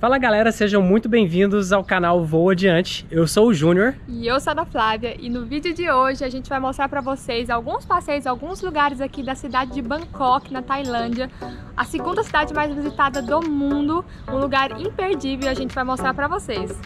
Fala galera, sejam muito bem-vindos ao canal Voa Adiante. Eu sou o Júnior. E eu sou a Ana Flávia. E no vídeo de hoje a gente vai mostrar para vocês alguns passeios, alguns lugares aqui da cidade de Bangkok, na Tailândia. A segunda cidade mais visitada do mundo, um lugar imperdível a gente vai mostrar para vocês.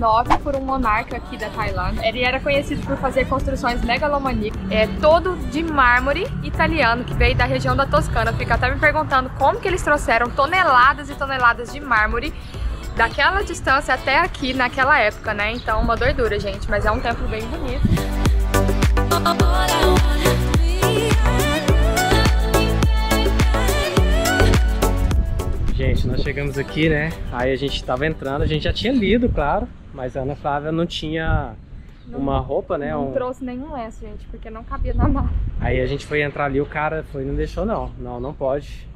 1899 por um monarca aqui da Tailândia. Ele era conhecido por fazer construções megalomaníacas, é todo de mármore italiano que veio da região da Toscana. Fica até me perguntando como que eles trouxeram toneladas e toneladas de mármore daquela distância até aqui naquela época, né? Então, uma doidura, gente, mas é um templo bem bonito. Gente, nós chegamos aqui, né? Aí a gente tava entrando, a gente já tinha lido, claro, mas a Ana Flávia não tinha não, uma roupa, né? Não um... trouxe nenhum lenço, gente, porque não cabia na mala. Aí a gente foi entrar ali, o cara foi não deixou não. Não, não pode.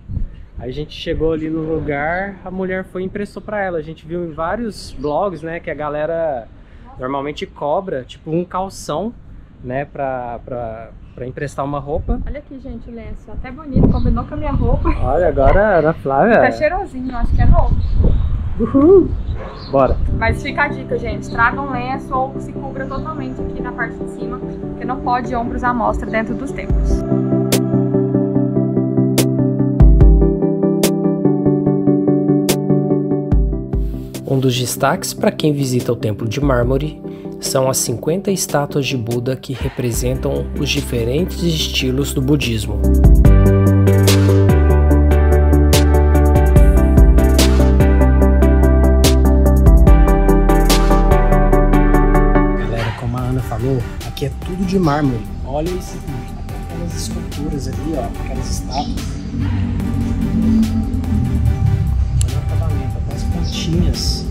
Aí a gente chegou ali no lugar, a mulher foi e emprestou para ela. A gente viu em vários blogs, né, que a galera normalmente cobra, tipo um calção, né, pra, pra, pra emprestar uma roupa. Olha aqui, gente, o lenço. Até bonito, combinou com a minha roupa. Olha, agora Ana Flávia. Tá cheirosinho, acho que é novo. Uhul! Bora! Mas fica a dica, gente. Traga um lenço ou se cubra totalmente aqui na parte de cima, porque não pode ombros à mostra dentro dos templos. Um dos destaques para quem visita o Templo de Mármore são as 50 estátuas de Buda que representam os diferentes estilos do budismo. Galera, como a Ana falou, aqui é tudo de mármore. Olha esse, aquelas esculturas ali, ó, aquelas estátuas. Olha o acabamento, até as pontinhas.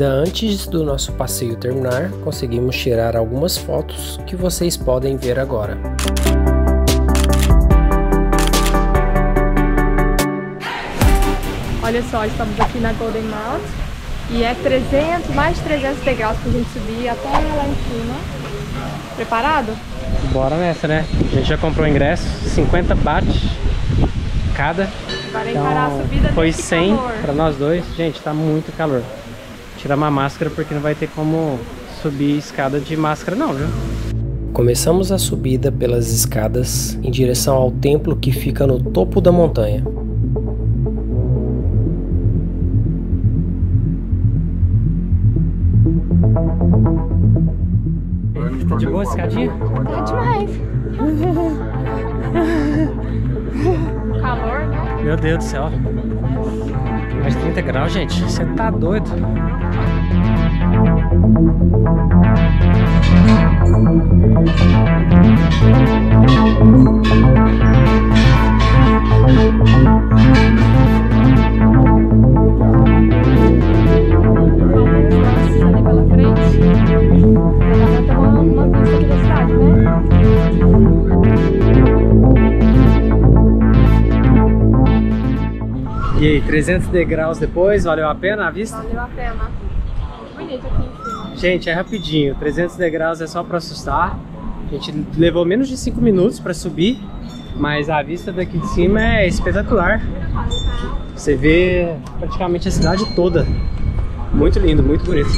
Ainda antes do nosso passeio terminar, conseguimos tirar algumas fotos que vocês podem ver agora. Olha só, estamos aqui na Golden Mount e é 300, mais de 300 degraus para a gente subir até lá em cima. Preparado? Bora nessa, né? A gente já comprou o ingresso, 50 baht cada. Para encarar então, a subida Foi 100 para nós dois. Gente, tá muito calor tirar uma máscara porque não vai ter como subir escada de máscara não, viu? Começamos a subida pelas escadas em direção ao templo que fica no topo da montanha. Tá de boa a escadinha? Meu Deus do céu. Mais 30 graus, gente. Você tá doido. 300 degraus depois, valeu a pena a vista? Valeu a pena. Bonito aqui em cima. Gente, é rapidinho. 300 degraus é só para assustar. A gente levou menos de 5 minutos para subir, mas a vista daqui de cima é espetacular. Você vê praticamente a cidade toda. Muito lindo, muito bonito.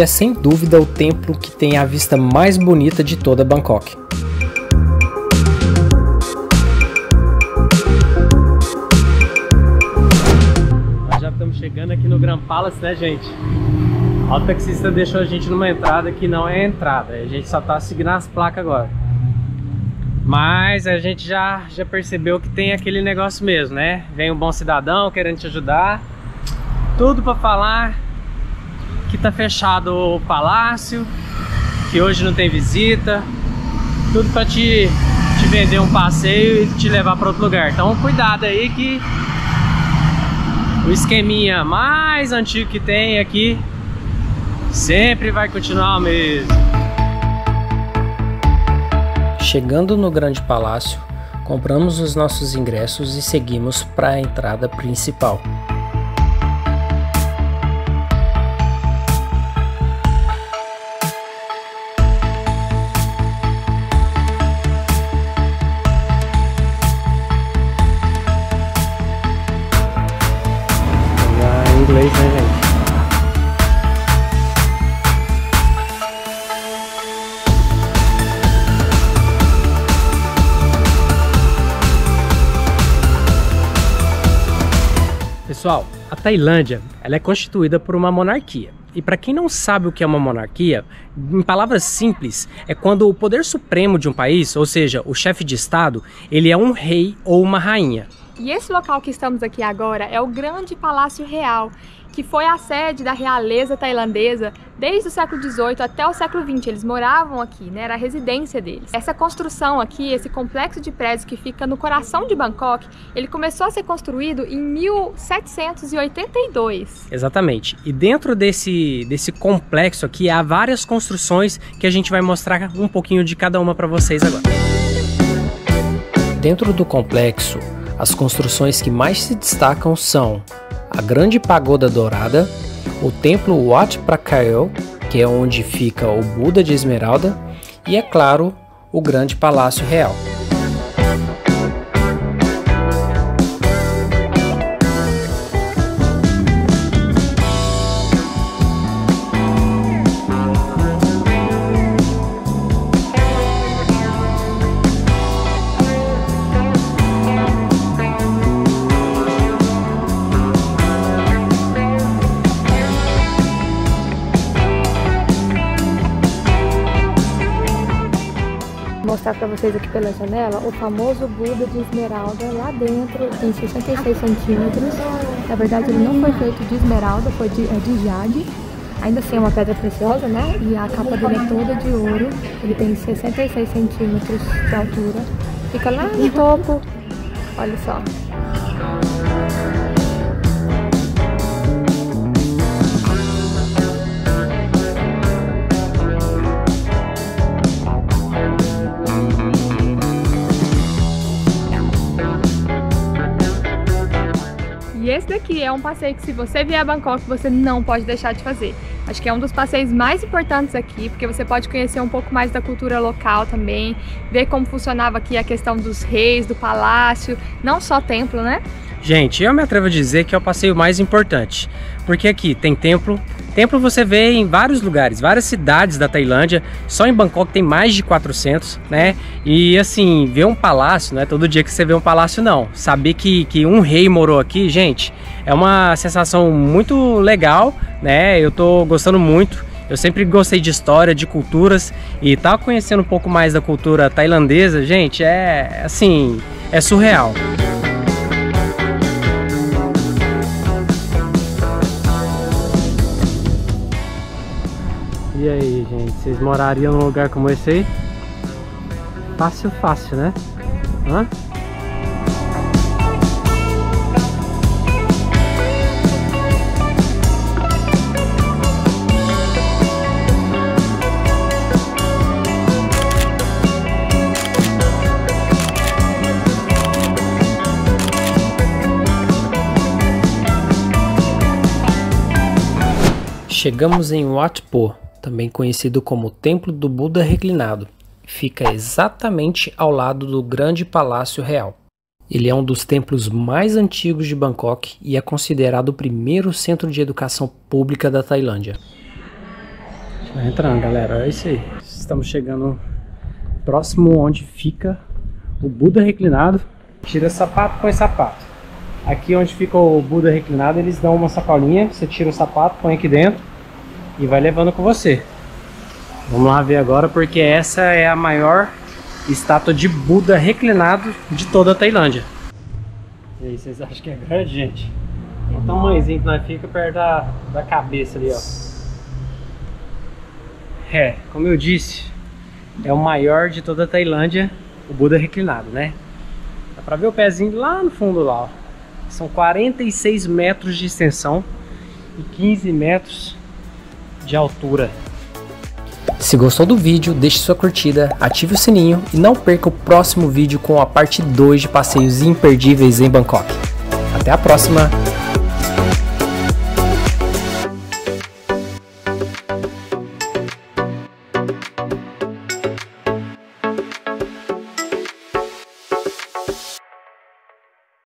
É sem dúvida o templo que tem a vista mais bonita de toda Bangkok. Nós já estamos chegando aqui no Grand Palace, né, gente? O taxista deixou a gente numa entrada que não é entrada, a gente só tá seguindo as placas agora. Mas a gente já, já percebeu que tem aquele negócio mesmo, né? Vem um bom cidadão querendo te ajudar. Tudo para falar que tá fechado o palácio, que hoje não tem visita. Tudo para te, te vender um passeio e te levar para outro lugar. Então cuidado aí que o esqueminha mais antigo que tem aqui sempre vai continuar o mesmo. Chegando no grande palácio, compramos os nossos ingressos e seguimos para a entrada principal. Pessoal, a Tailândia ela é constituída por uma monarquia. E para quem não sabe o que é uma monarquia, em palavras simples, é quando o poder supremo de um país, ou seja, o chefe de estado, ele é um rei ou uma rainha. E esse local que estamos aqui agora é o Grande Palácio Real, que foi a sede da realeza tailandesa desde o século XVIII até o século XX. Eles moravam aqui, né? era a residência deles. Essa construção aqui, esse complexo de prédios que fica no coração de Bangkok, ele começou a ser construído em 1782. Exatamente. E dentro desse, desse complexo aqui há várias construções que a gente vai mostrar um pouquinho de cada uma para vocês agora. Dentro do complexo, as construções que mais se destacam são a Grande Pagoda Dourada, o Templo Wat Prakarel, que é onde fica o Buda de Esmeralda, e é claro, o Grande Palácio Real. Mostrar para vocês aqui pela janela o famoso Buda de esmeralda lá dentro, tem 66 centímetros. Na verdade ele não foi feito de esmeralda, foi de, é de jade. Ainda assim é uma pedra preciosa, né? E a capa dele é toda de ouro. Ele tem 66 centímetros de altura. Fica lá no topo. Olha só. Esse daqui é um passeio que se você vier a Bangkok, você não pode deixar de fazer. Acho que é um dos passeios mais importantes aqui, porque você pode conhecer um pouco mais da cultura local também, ver como funcionava aqui a questão dos reis, do palácio, não só templo, né? Gente, eu me atrevo a dizer que é o passeio mais importante, porque aqui tem templo, templo você vê em vários lugares, várias cidades da Tailândia, só em Bangkok tem mais de 400, né? E assim, ver um palácio, não é todo dia que você vê um palácio não. Saber que, que um rei morou aqui, gente, é uma sensação muito legal, né? Eu tô gostando muito. Eu sempre gostei de história, de culturas e tá conhecendo um pouco mais da cultura tailandesa, gente, é assim, é surreal. E aí, gente, vocês morariam num lugar como esse aí? Fácil, fácil, né? Hã? Chegamos em Wat Po, também conhecido como Templo do Buda Reclinado. Fica exatamente ao lado do Grande Palácio Real. Ele é um dos templos mais antigos de Bangkok e é considerado o primeiro centro de educação pública da Tailândia. Vai entrando, galera. É isso aí. Estamos chegando próximo onde fica o Buda reclinado. Tira sapato, põe sapato. Aqui onde fica o Buda reclinado, eles dão uma sacolinha. Você tira o sapato, põe aqui dentro e vai levando com você. Vamos lá ver agora, porque essa é a maior estátua de Buda reclinado de toda a Tailândia. E aí, vocês acham que é grande, gente? O tamanhozinho que nós fica perto da, da cabeça ali, ó. É, como eu disse, é o maior de toda a Tailândia, o Buda reclinado, né? Dá pra ver o pezinho lá no fundo lá, ó. São 46 metros de extensão e 15 metros de altura. Se gostou do vídeo, deixe sua curtida, ative o sininho e não perca o próximo vídeo com a parte 2 de passeios imperdíveis em Bangkok. Até a próxima!